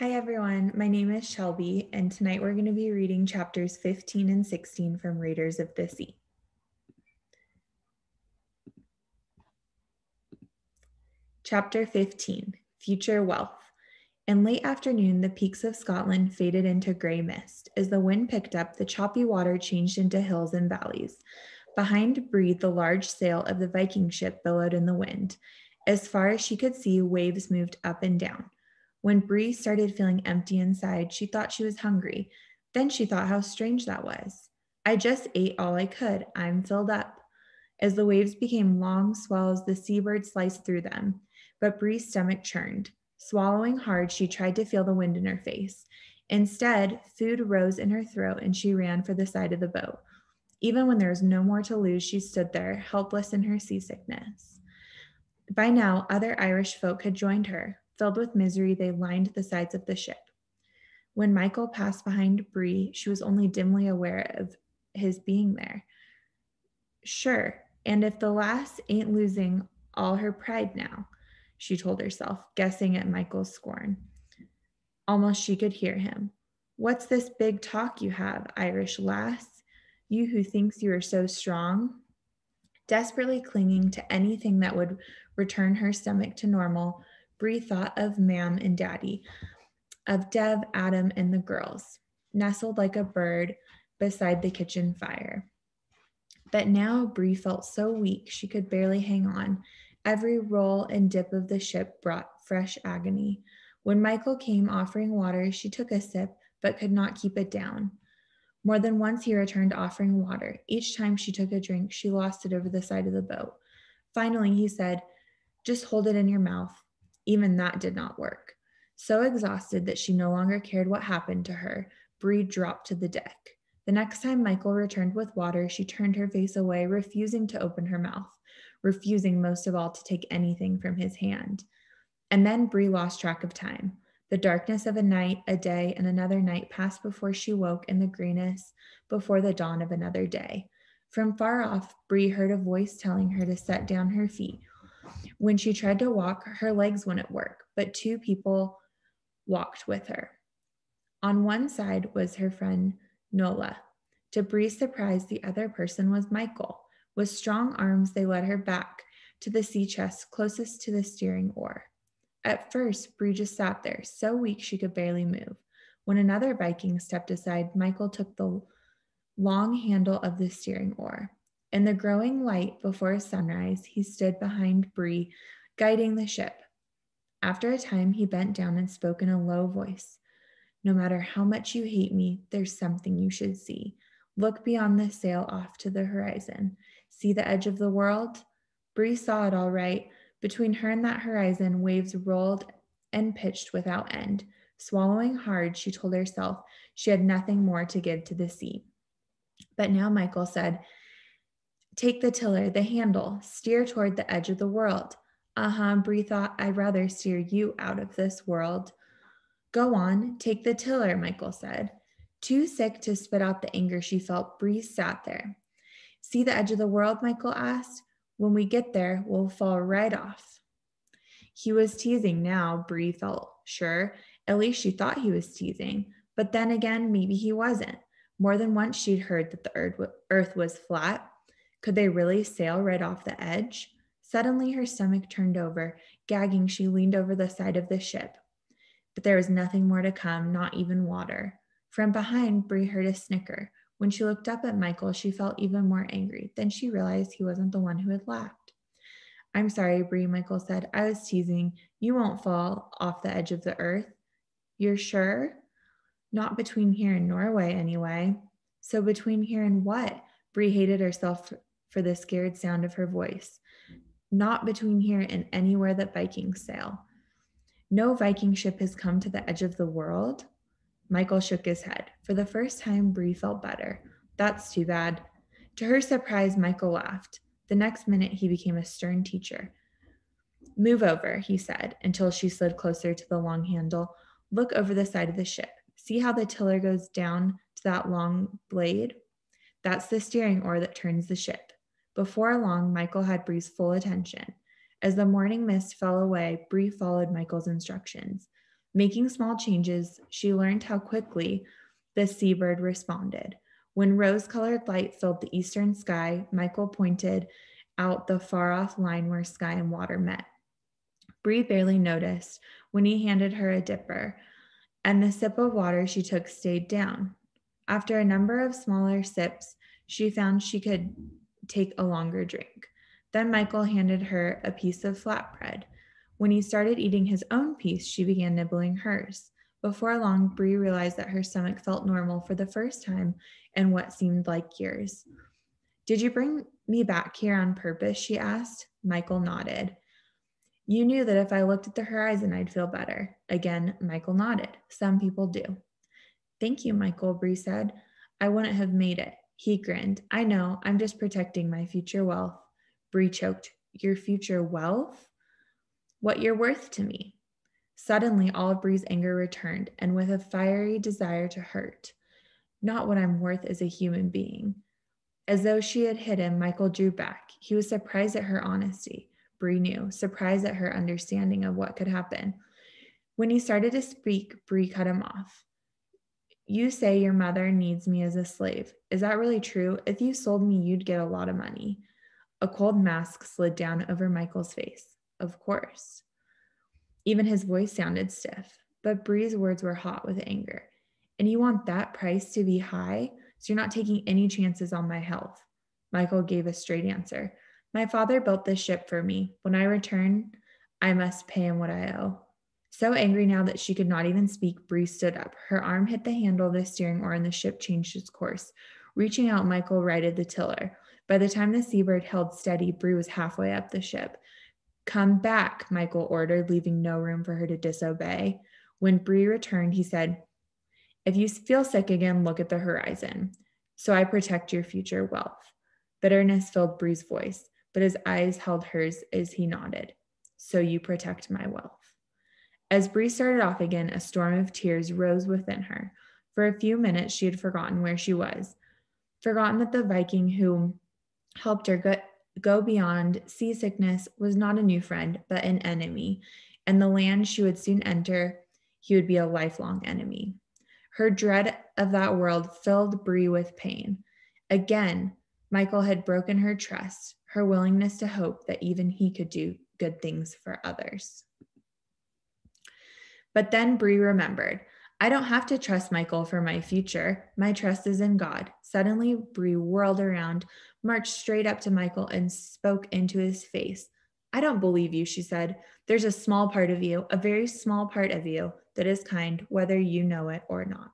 Hi, everyone. My name is Shelby, and tonight we're going to be reading chapters 15 and 16 from Raiders of the Sea. Chapter 15 Future Wealth. In late afternoon, the peaks of Scotland faded into gray mist. As the wind picked up, the choppy water changed into hills and valleys. Behind Bree, the large sail of the Viking ship billowed in the wind. As far as she could see, waves moved up and down. When Bree started feeling empty inside, she thought she was hungry. Then she thought how strange that was. I just ate all I could. I'm filled up. As the waves became long swells, the seabird sliced through them. But Bree's stomach churned. Swallowing hard, she tried to feel the wind in her face. Instead, food rose in her throat and she ran for the side of the boat. Even when there was no more to lose, she stood there, helpless in her seasickness. By now, other Irish folk had joined her. Filled with misery, they lined the sides of the ship. When Michael passed behind Bree, she was only dimly aware of his being there. Sure, and if the lass ain't losing all her pride now, she told herself, guessing at Michael's scorn. Almost she could hear him. What's this big talk you have, Irish lass? You who thinks you are so strong? Desperately clinging to anything that would return her stomach to normal, Bree thought of Mam and Daddy, of Dev, Adam, and the girls, nestled like a bird beside the kitchen fire. But now Bree felt so weak she could barely hang on, Every roll and dip of the ship brought fresh agony. When Michael came offering water, she took a sip, but could not keep it down. More than once he returned offering water. Each time she took a drink, she lost it over the side of the boat. Finally, he said, Just hold it in your mouth. Even that did not work. So exhausted that she no longer cared what happened to her, Bree dropped to the deck. The next time Michael returned with water, she turned her face away, refusing to open her mouth refusing most of all to take anything from his hand. And then Bree lost track of time. The darkness of a night, a day, and another night passed before she woke in the greenness before the dawn of another day. From far off, Bree heard a voice telling her to set down her feet. When she tried to walk, her legs wouldn't work, but two people walked with her. On one side was her friend Nola. To Bree's surprise, the other person was Michael. With strong arms, they led her back to the sea chest closest to the steering oar. At first, Bree just sat there, so weak she could barely move. When another Viking stepped aside, Michael took the long handle of the steering oar. In the growing light before sunrise, he stood behind Bree, guiding the ship. After a time, he bent down and spoke in a low voice. No matter how much you hate me, there's something you should see. Look beyond the sail off to the horizon. See the edge of the world? Bree saw it all right. Between her and that horizon, waves rolled and pitched without end. Swallowing hard, she told herself she had nothing more to give to the sea. But now Michael said, Take the tiller, the handle, steer toward the edge of the world. Uh huh, Bree thought, I'd rather steer you out of this world. Go on, take the tiller, Michael said. Too sick to spit out the anger she felt, Bree sat there. See the edge of the world? Michael asked. When we get there, we'll fall right off. He was teasing now, Bree felt sure. At least she thought he was teasing. But then again, maybe he wasn't. More than once, she'd heard that the earth was flat. Could they really sail right off the edge? Suddenly, her stomach turned over. Gagging, she leaned over the side of the ship. But there was nothing more to come, not even water. From behind, Bree heard a snicker. When she looked up at Michael, she felt even more angry. Then she realized he wasn't the one who had laughed. I'm sorry, Bree, Michael said. I was teasing. You won't fall off the edge of the earth. You're sure? Not between here and Norway, anyway. So between here and what? Bree hated herself for the scared sound of her voice. Not between here and anywhere that Vikings sail. No Viking ship has come to the edge of the world. Michael shook his head. For the first time, Bree felt better. That's too bad. To her surprise, Michael laughed. The next minute, he became a stern teacher. Move over, he said, until she slid closer to the long handle. Look over the side of the ship. See how the tiller goes down to that long blade? That's the steering oar that turns the ship. Before long, Michael had Bree's full attention. As the morning mist fell away, Bree followed Michael's instructions. Making small changes, she learned how quickly the seabird responded. When rose colored light filled the eastern sky, Michael pointed out the far off line where sky and water met. Bree barely noticed when he handed her a dipper, and the sip of water she took stayed down. After a number of smaller sips, she found she could take a longer drink. Then Michael handed her a piece of flatbread. When he started eating his own piece, she began nibbling hers. Before long, Bree realized that her stomach felt normal for the first time in what seemed like years. Did you bring me back here on purpose? She asked. Michael nodded. You knew that if I looked at the horizon, I'd feel better. Again, Michael nodded. Some people do. Thank you, Michael, Bree said. I wouldn't have made it. He grinned. I know, I'm just protecting my future wealth. Bree choked. Your future wealth? What you're worth to me. Suddenly, all of Bree's anger returned, and with a fiery desire to hurt. Not what I'm worth as a human being. As though she had hit him, Michael drew back. He was surprised at her honesty. Bree knew, surprised at her understanding of what could happen. When he started to speak, Bree cut him off. You say your mother needs me as a slave. Is that really true? If you sold me, you'd get a lot of money. A cold mask slid down over Michael's face. Of course. Even his voice sounded stiff, but Bree's words were hot with anger. And you want that price to be high, so you're not taking any chances on my health. Michael gave a straight answer. My father built this ship for me. When I return, I must pay him what I owe. So angry now that she could not even speak, Bree stood up. Her arm hit the handle of the steering oar and the ship changed its course. Reaching out, Michael righted the tiller. By the time the seabird held steady, Bree was halfway up the ship. Come back, Michael ordered, leaving no room for her to disobey. When Bree returned, he said, If you feel sick again, look at the horizon. So I protect your future wealth. Bitterness filled Bree's voice, but his eyes held hers as he nodded. So you protect my wealth. As Bree started off again, a storm of tears rose within her. For a few minutes, she had forgotten where she was, forgotten that the Viking who helped her get go beyond seasickness was not a new friend, but an enemy, and the land she would soon enter, he would be a lifelong enemy. Her dread of that world filled Bree with pain. Again, Michael had broken her trust, her willingness to hope that even he could do good things for others. But then Bree remembered I don't have to trust Michael for my future. My trust is in God. Suddenly, Bree whirled around, marched straight up to Michael, and spoke into his face. I don't believe you, she said. There's a small part of you, a very small part of you, that is kind, whether you know it or not.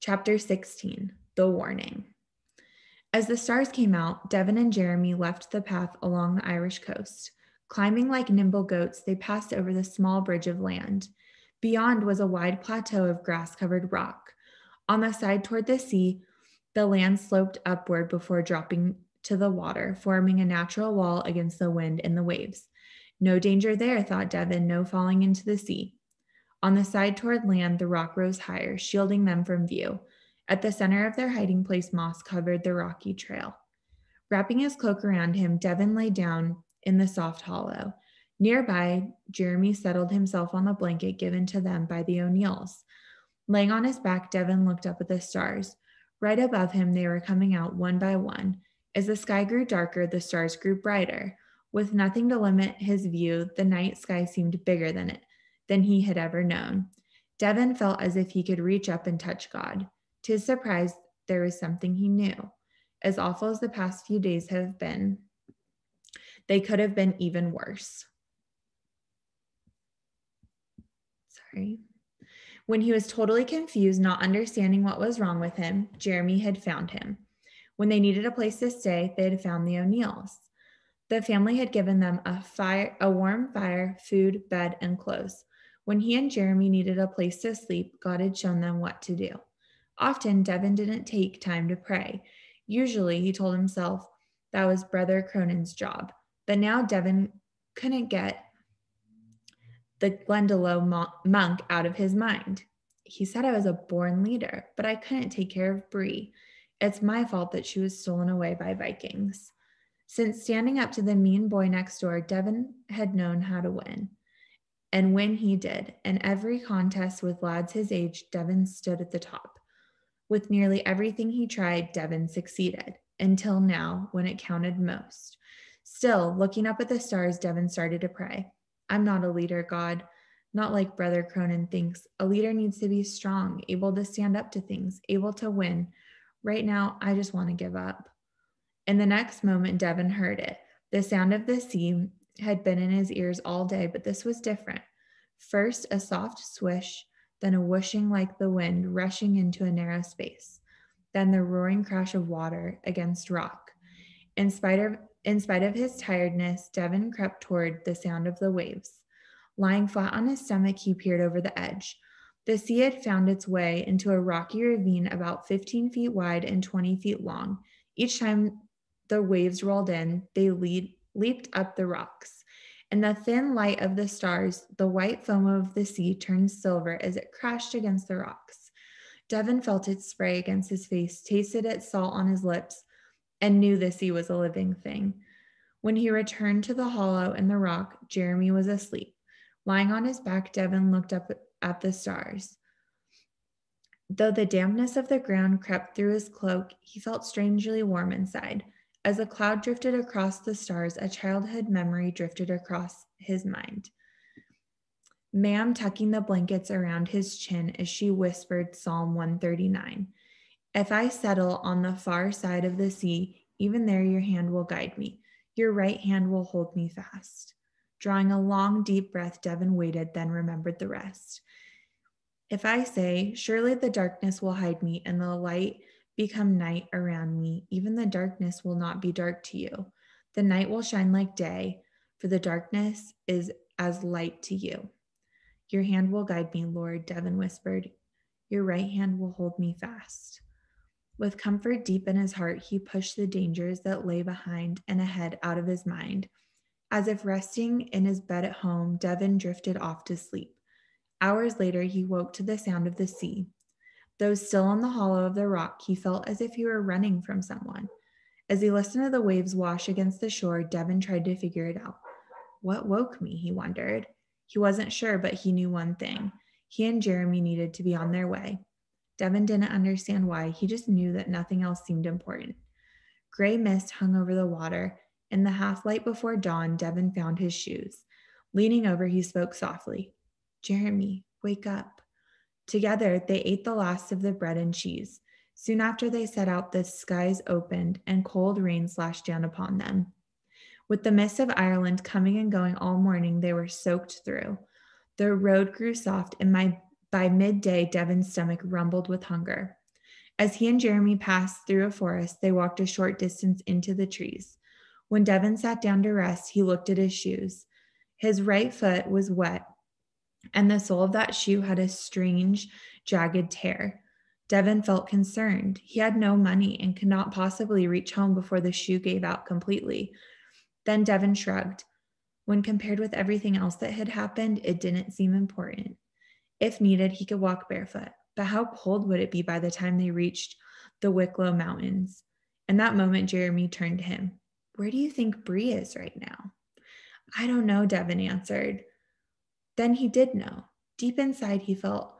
Chapter 16 The Warning. As the stars came out, Devin and Jeremy left the path along the Irish coast. Climbing like nimble goats, they passed over the small bridge of land. Beyond was a wide plateau of grass covered rock. On the side toward the sea, the land sloped upward before dropping to the water, forming a natural wall against the wind and the waves. No danger there, thought Devin, no falling into the sea. On the side toward land, the rock rose higher, shielding them from view. At the center of their hiding place, moss covered the rocky trail. Wrapping his cloak around him, Devin lay down in the soft hollow. Nearby, Jeremy settled himself on the blanket given to them by the O'Neills. Laying on his back, Devin looked up at the stars. Right above him, they were coming out one by one. As the sky grew darker, the stars grew brighter. With nothing to limit his view, the night sky seemed bigger than it than he had ever known. Devin felt as if he could reach up and touch God. To his surprise, there was something he knew. As awful as the past few days have been, they could have been even worse. Sorry. When he was totally confused, not understanding what was wrong with him, Jeremy had found him. When they needed a place to stay, they had found the O'Neills. The family had given them a fire, a warm fire, food, bed, and clothes. When he and Jeremy needed a place to sleep, God had shown them what to do. Often, Devin didn't take time to pray. Usually, he told himself that was Brother Cronin's job. But now Devin couldn't get the Glendalough monk out of his mind. He said I was a born leader, but I couldn't take care of Bree. It's my fault that she was stolen away by Vikings. Since standing up to the mean boy next door, Devin had known how to win. And when he did, in every contest with lads his age, Devin stood at the top. With nearly everything he tried, Devin succeeded, until now, when it counted most. Still, looking up at the stars, Devin started to pray. I'm not a leader, God. Not like Brother Cronin thinks. A leader needs to be strong, able to stand up to things, able to win. Right now, I just want to give up. In the next moment, Devin heard it. The sound of the sea had been in his ears all day, but this was different. First, a soft swish, then a whooshing like the wind rushing into a narrow space, then the roaring crash of water against rock. In spite of, in spite of his tiredness, Devin crept toward the sound of the waves. Lying flat on his stomach, he peered over the edge. The sea had found its way into a rocky ravine about 15 feet wide and 20 feet long. Each time the waves rolled in, they lead, leaped up the rocks. In the thin light of the stars, the white foam of the sea turned silver as it crashed against the rocks. Devin felt its spray against his face, tasted its salt on his lips, and knew the sea was a living thing. When he returned to the hollow in the rock, Jeremy was asleep. Lying on his back, Devin looked up at the stars. Though the dampness of the ground crept through his cloak, he felt strangely warm inside. As a cloud drifted across the stars, a childhood memory drifted across his mind. Mam tucking the blankets around his chin as she whispered Psalm 139 If I settle on the far side of the sea, even there your hand will guide me. Your right hand will hold me fast. Drawing a long, deep breath, Devin waited, then remembered the rest. If I say, Surely the darkness will hide me, and the light become night around me, even the darkness will not be dark to you. The night will shine like day, for the darkness is as light to you. Your hand will guide me, Lord, Devin whispered. Your right hand will hold me fast. With comfort deep in his heart, he pushed the dangers that lay behind and ahead out of his mind. As if resting in his bed at home, Devin drifted off to sleep. Hours later, he woke to the sound of the sea. Though still on the hollow of the rock, he felt as if he were running from someone. As he listened to the waves wash against the shore, Devin tried to figure it out. What woke me? He wondered. He wasn't sure, but he knew one thing. He and Jeremy needed to be on their way. Devin didn't understand why, he just knew that nothing else seemed important. Gray mist hung over the water. In the half light before dawn, Devin found his shoes. Leaning over, he spoke softly Jeremy, wake up. Together, they ate the last of the bread and cheese. Soon after they set out, the skies opened and cold rain slashed down upon them. With the mist of Ireland coming and going all morning, they were soaked through. The road grew soft, and my, by midday, Devin's stomach rumbled with hunger. As he and Jeremy passed through a forest, they walked a short distance into the trees. When Devin sat down to rest, he looked at his shoes. His right foot was wet and the sole of that shoe had a strange, jagged tear. Devin felt concerned. He had no money and could not possibly reach home before the shoe gave out completely. Then Devin shrugged. When compared with everything else that had happened, it didn't seem important. If needed, he could walk barefoot. But how cold would it be by the time they reached the Wicklow Mountains? In that moment, Jeremy turned to him. Where do you think Bree is right now? I don't know, Devin answered. Then he did know. Deep inside, he felt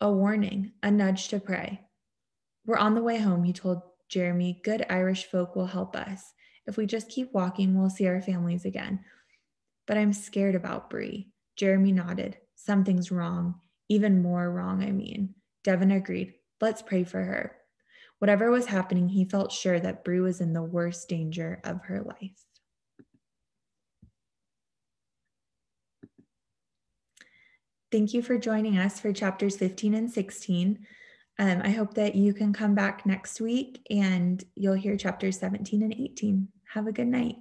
a warning, a nudge to pray. We're on the way home, he told Jeremy. Good Irish folk will help us. If we just keep walking, we'll see our families again. But I'm scared about Bree. Jeremy nodded. Something's wrong. Even more wrong, I mean. Devin agreed. Let's pray for her. Whatever was happening, he felt sure that Bree was in the worst danger of her life. Thank you for joining us for chapters 15 and 16. Um, I hope that you can come back next week and you'll hear chapters 17 and 18. Have a good night.